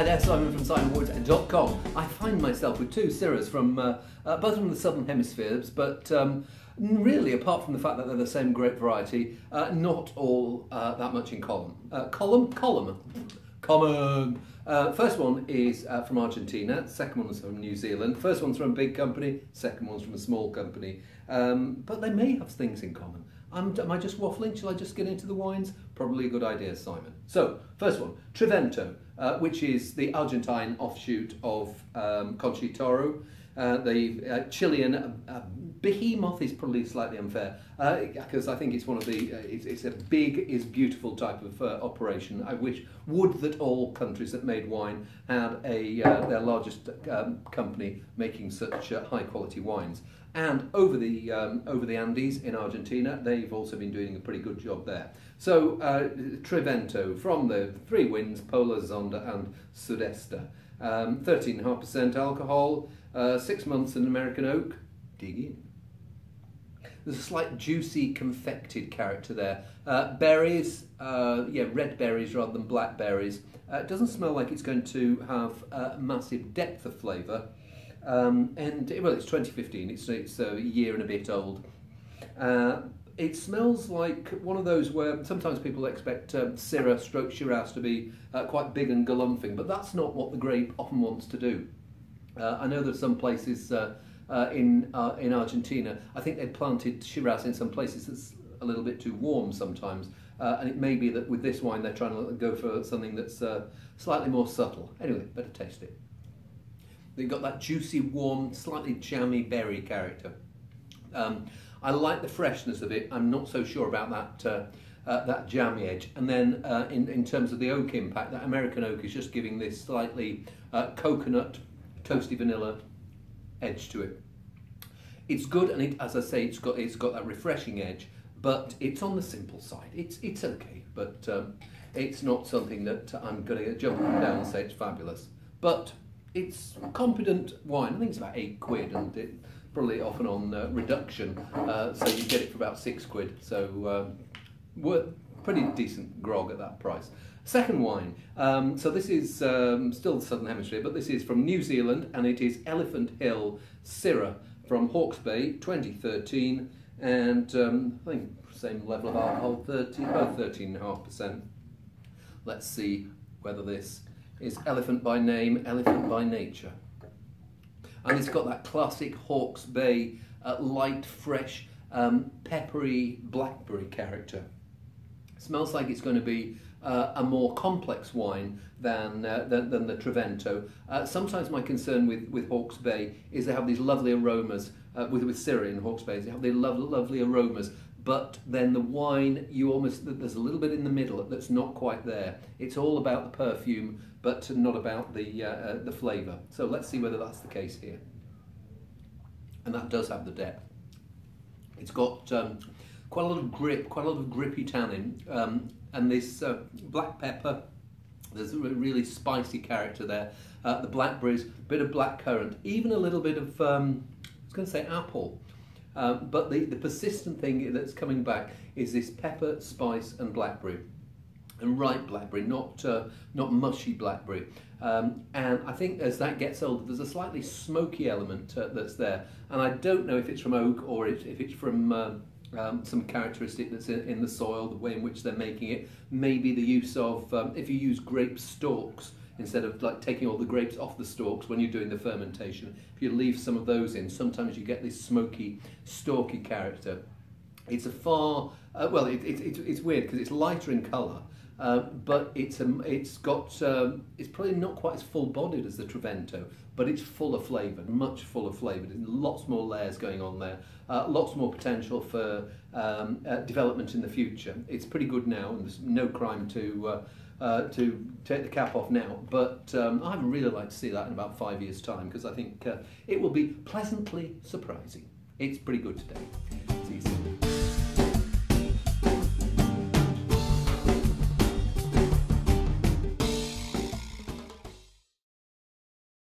Hi there, Simon from SimonWoods.com. I find myself with two Syrahs from uh, uh, both from the southern hemispheres, but um, really, apart from the fact that they're the same grape variety, uh, not all uh, that much in column. Uh, column? Column. Common. Uh, first one is from Argentina. Second one is from New Zealand. First one's from a big company. Second one's from a small company. Um, but they may have things in common. Am I just waffling? Shall I just get into the wines? Probably a good idea, Simon. So, first one, Trivento, uh, which is the Argentine offshoot of um. Uh, the uh, Chilean uh, behemoth is probably slightly unfair because uh, I think it's one of the uh, it's, it's, a big is beautiful type of uh, operation. I wish would that all countries that made wine had a their largest um, company making such high quality wines. And over the um, over the Andes in Argentina, they've also been doing a pretty good job there. So Trivento from the Three Winds, Polar, Zonda, and Sudesta. Um, 13.5% alcohol, uh, six months in American oak. Dig in. There's a slight juicy confected character there. Uh, berries, uh, yeah, red berries rather than black berries. Uh, it doesn't smell like it's going to have massive depth of flavour. Um, and well, it's 2015. It's it's a year and a bit old. It smells like one of those where sometimes people expect um, Syrah stroke Shiraz to be uh, quite big and galumphing, but that's not what the grape often wants to do. Uh, I know there's some places uh, uh in uh, in Argentina. I think they've planted Shiraz in some places that's a little bit too warm sometimes, uh, and it may be that with this wine they're trying to go for something that's slightly more subtle. Anyway, better taste it. They've got that juicy, warm, slightly jammy berry character. Um, I like the freshness of it. I'm not so sure about that uh, uh, that jammy edge. And then uh, in, in terms of the oak impact, that American oak is just giving this slightly uh, coconut, toasty vanilla edge to it. It's good, and it, as I say, it's got it's got that refreshing edge, but it's on the simple side. It's it's okay, but um, it's not something that I'm going to jump down and say it's fabulous. But it's competent wine. I think it's about eight quid, and it, probably often on uh, reduction, uh, so you get it for about six quid. So um, pretty decent grog at that price. Second wine. Um, so this is um, still the Southern Hemisphere, but this is from New Zealand, and it is Elephant Hill Syrah from Hawke's Bay, 2013, and um, I think same level of alcohol, 13, about 13.5%. Let's see whether this is elephant by name, elephant by nature and it's got that classic Hawke's Bay uh, light, fresh, um, peppery blackberry character. Smells like it's going to be uh, a more complex wine than, uh, than, than, the Trivento. Uh, sometimes my concern with, with Hawke's Bay is they have these lovely aromas, uh, with, with Syrah in Hawke's Bay, they have these lovely, lovely aromas, but then the wine, you almost, there's a little bit in the middle that's not quite there. It's all about the perfume but not about the, uh, uh, the flavour. So let's see whether that's the case here. And that does have the depth. It's got um, quite a lot of grip, quite a lot of grippy tannin, um, and this uh, black pepper, there's a really spicy character there. Uh, the blackberries, bit of black currant, even a little bit of, um, I was going to say apple. Um, but the, the persistent thing that's coming back is this pepper, spice and blackberry and ripe blackberry, not uh, not mushy blackberry. Um, and I think as that gets older, there's a slightly smoky element uh, that's there. And I don't know if it's from oak or if, if it's from uh, um, some characteristic that's in, in, the soil, the way in which they're making it. Maybe the use of, um, if you use grape stalks, instead of like taking all the grapes off the stalks when you're doing the fermentation, if you leave some of those in, sometimes you get this smoky, stalky character. It's a far, uh, well, it, it, it, it's weird because it's lighter in colour, uh, but it's um, it's got um, it's probably not quite as full bodied as the Trivento, but it's full of flavour, much fuller flavour. There's lots more layers going on there, uh, lots more potential for um, uh, development in the future. It's pretty good now, and there's no crime to. Uh, to take the cap off now, but um, I would really like to see that in about five years' time because I think uh, it will be pleasantly surprising. It's pretty good today.